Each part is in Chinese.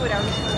segurar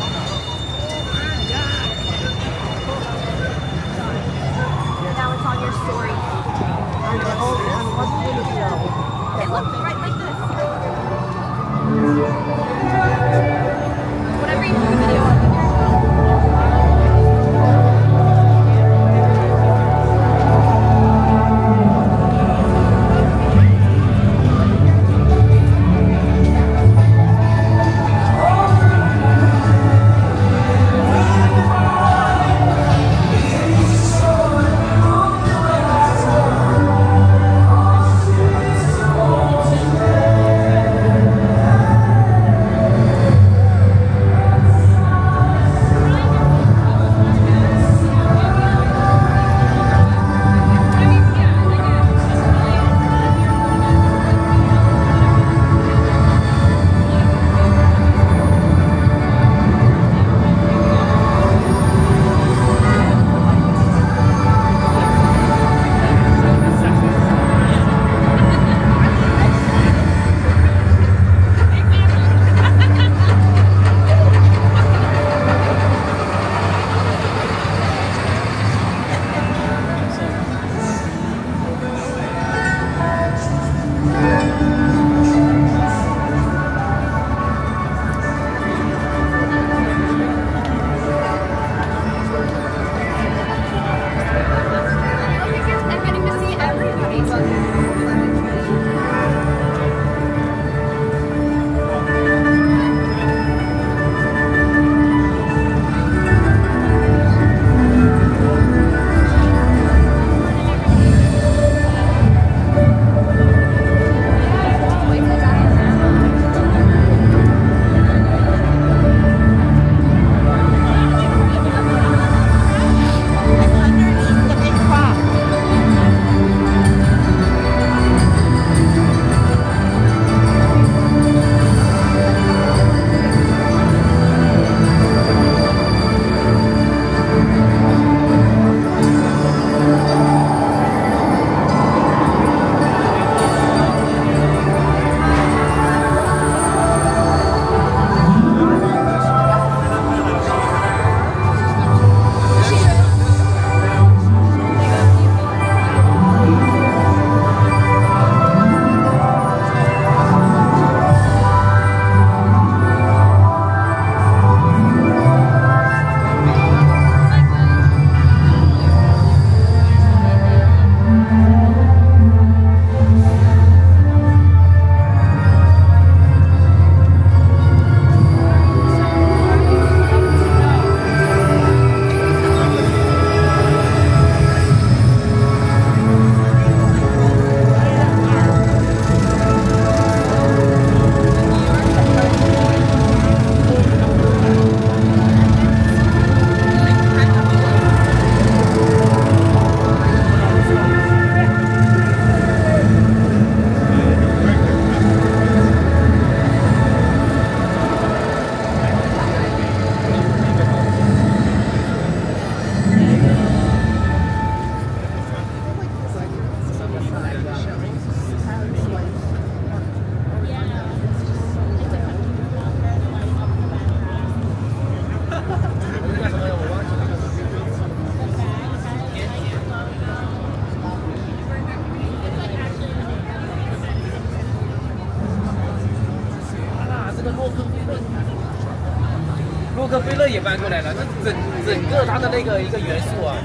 搬过来了，这整整个它的那个一个元素啊，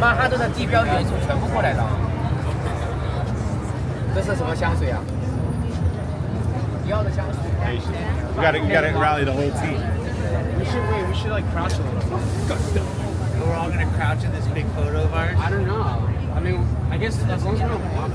曼哈顿的地标元素全部过来了。这是什么香水啊？迪奥的香水。We gotta, we gotta rally the whole team. We should wait. We should like crouch a little. we're all gonna crouch in this big photo of ours? I don't know. I mean, I guess as long as we don't walk.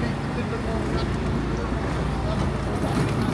Thank you.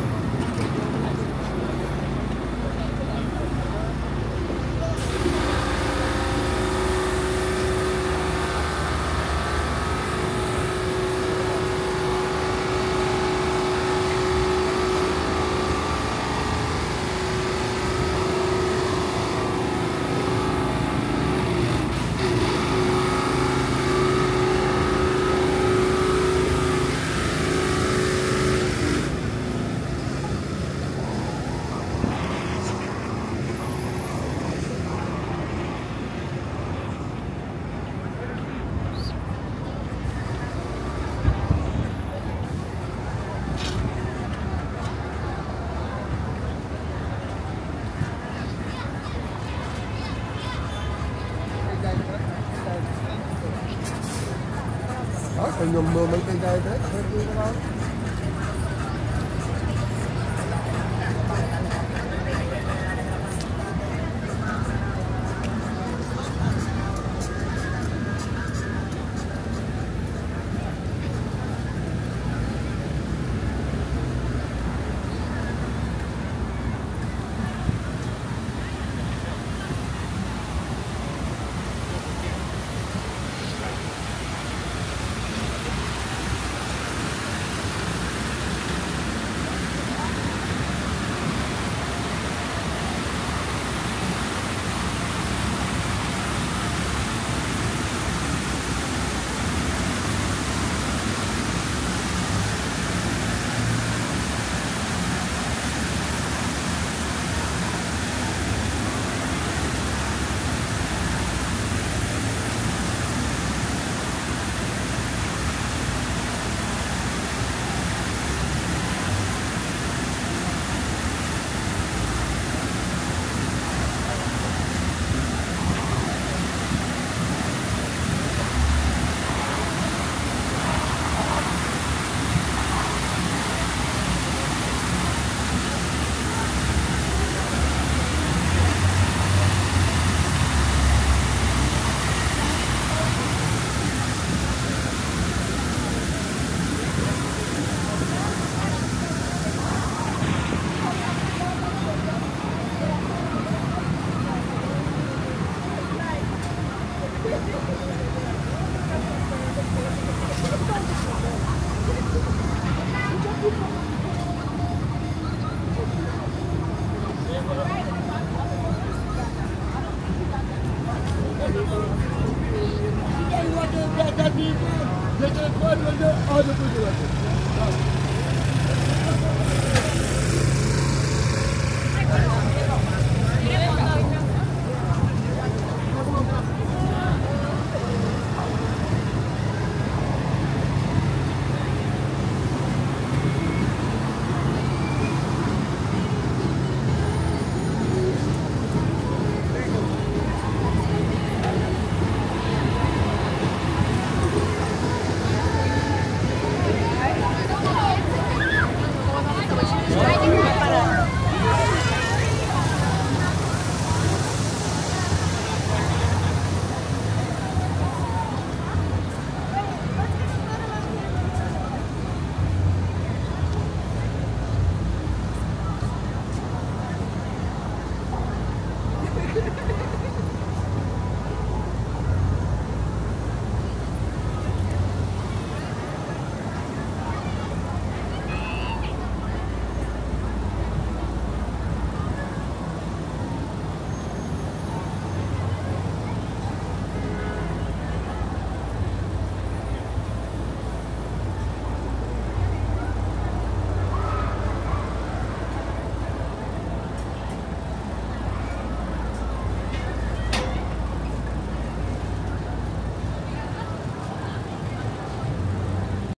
Thì nhùm mưa mấy cây đây thế, thế đó.